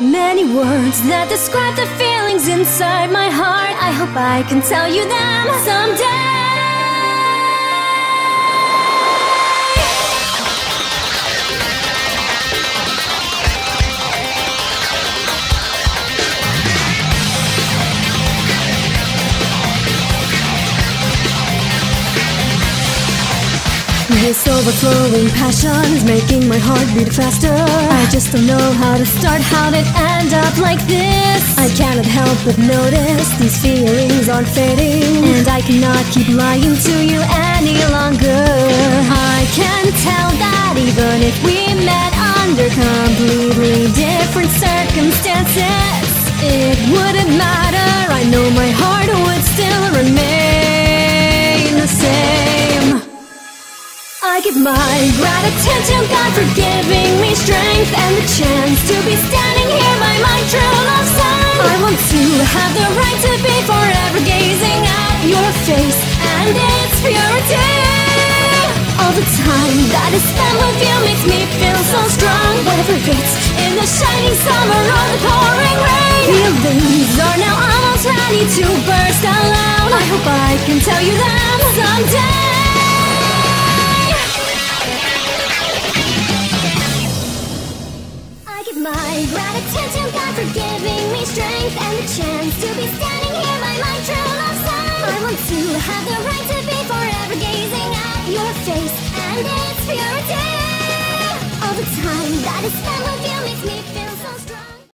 Many words that describe the feelings inside my heart. I hope I can tell you them someday. This overflowing passion is making my heart beat faster. I just don't know how to start, how did end up like this? I cannot help but notice these feelings aren't fading. And I cannot keep lying to you any longer. I can tell that even if we met under completely different circumstances It wouldn't matter, give my gratitude to God for giving me strength and the chance to be standing here by my true love side. I want to have the right to be forever gazing at your face and its purity. All the time that is spent with you makes me feel so strong. Whatever it's in the shining summer or the pouring rain. Feelings are now almost ready to burst out loud. I hope I can tell you them I give my gratitude to God for giving me strength and the chance to be standing here by my true love's side. I want to have the right to be forever gazing at your face and its purity. All the time that is spent with you makes me feel so strong.